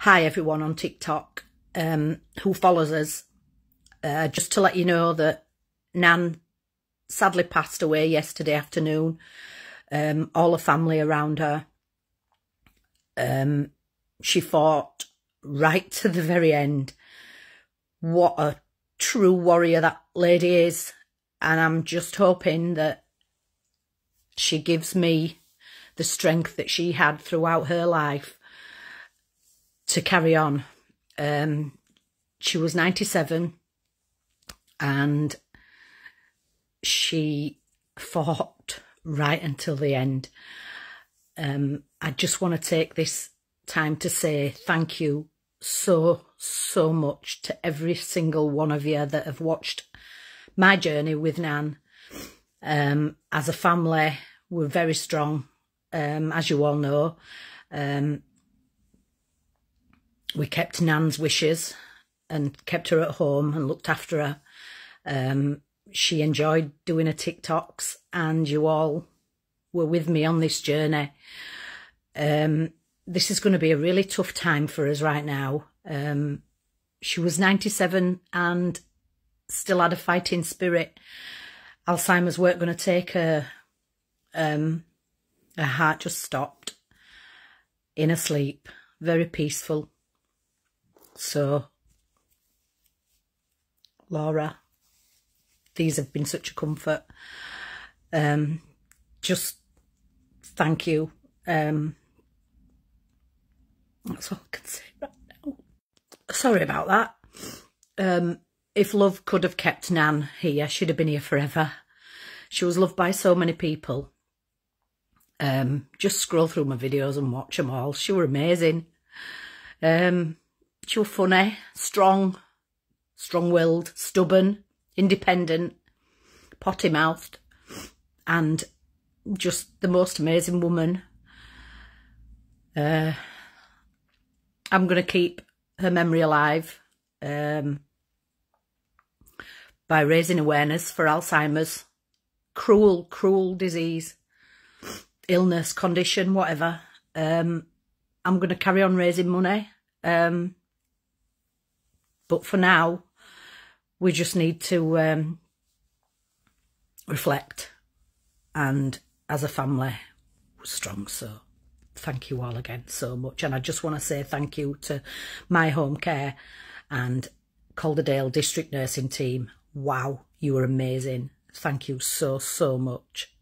hi everyone on TikTok um, who follows us. Uh, just to let you know that Nan sadly passed away yesterday afternoon. Um, all the family around her. Um, she fought right to the very end. What a true warrior that lady is. And I'm just hoping that she gives me the strength that she had throughout her life to carry on. Um, she was 97 and she fought right until the end. Um, I just want to take this time to say thank you so, so much to every single one of you that have watched my journey with Nan. Um, as a family, we're very strong, um, as you all know. Um, we kept Nan's wishes and kept her at home and looked after her. Um, she enjoyed doing her TikToks and you all were with me on this journey. Um, this is going to be a really tough time for us right now. Um, she was 97 and still had a fighting spirit. Alzheimer's weren't going to take her. Um, her heart just stopped in a sleep, very peaceful. So, Laura, these have been such a comfort. Um, just thank you. Um, that's all I can say right now. Sorry about that. Um, if love could have kept Nan here, she'd have been here forever. She was loved by so many people. Um, just scroll through my videos and watch them all. She were amazing. Um, was funny, strong, strong-willed, stubborn, independent, potty-mouthed, and just the most amazing woman. Uh, I'm going to keep her memory alive um, by raising awareness for Alzheimer's. Cruel, cruel disease, illness, condition, whatever. Um, I'm going to carry on raising money. Um, but for now, we just need to um, reflect. And as a family, we're strong. So thank you all again so much. And I just want to say thank you to my home care and Calderdale District Nursing Team. Wow, you were amazing. Thank you so, so much.